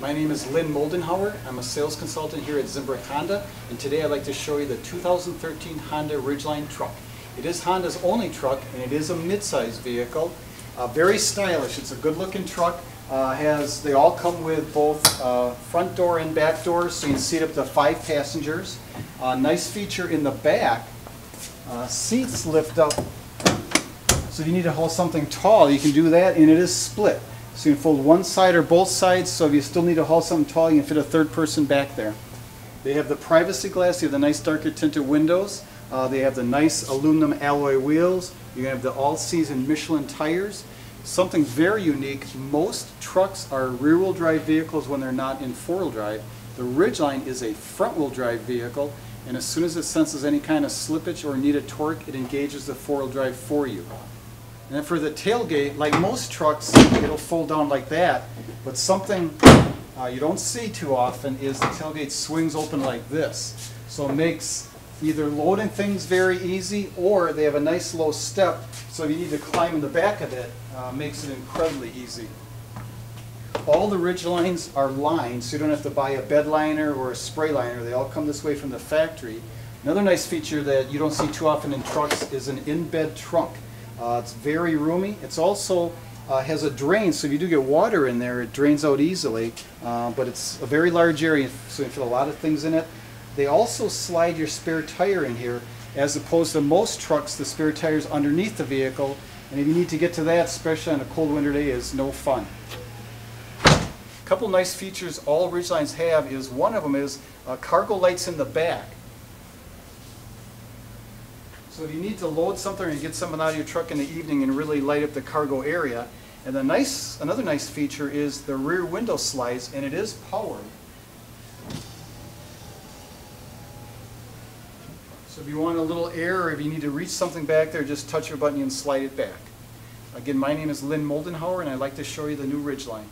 My name is Lynn Moldenhauer. I'm a sales consultant here at Zimbrick Honda, and today I'd like to show you the 2013 Honda Ridgeline truck. It is Honda's only truck, and it is a mid-size vehicle. Uh, very stylish. It's a good-looking truck. Uh, has they all come with both uh, front door and back doors, so you can seat up to five passengers. Uh, nice feature in the back. Uh, seats lift up so if you need to hold something tall, you can do that, and it is split. So you can fold one side or both sides, so if you still need to haul something tall, you can fit a third person back there. They have the privacy glass, you have the nice darker tinted windows, uh, they have the nice aluminum alloy wheels, you have the all-season Michelin tires. Something very unique, most trucks are rear-wheel drive vehicles when they're not in four-wheel drive. The Ridgeline is a front-wheel drive vehicle, and as soon as it senses any kind of slippage or need needed torque, it engages the four-wheel drive for you. And then for the tailgate, like most trucks, it'll fold down like that, but something uh, you don't see too often is the tailgate swings open like this. So it makes either loading things very easy, or they have a nice low step, so if you need to climb in the back of it, uh, makes it incredibly easy. All the Ridgelines are lined, so you don't have to buy a bed liner or a spray liner. They all come this way from the factory. Another nice feature that you don't see too often in trucks is an in-bed trunk. Uh, it's very roomy. It's also uh, has a drain, so if you do get water in there, it drains out easily. Uh, but it's a very large area, so you can fit a lot of things in it. They also slide your spare tire in here, as opposed to most trucks, the spare tire is underneath the vehicle. And if you need to get to that, especially on a cold winter day, is no fun. A couple nice features all Ridgelines have is one of them is uh, cargo lights in the back. So if you need to load something and get something out of your truck in the evening and really light up the cargo area, and the nice, another nice feature is the rear window slides, and it is powered. So if you want a little air, or if you need to reach something back there, just touch your button and slide it back. Again, my name is Lynn Moldenhauer, and I'd like to show you the new Ridgeline.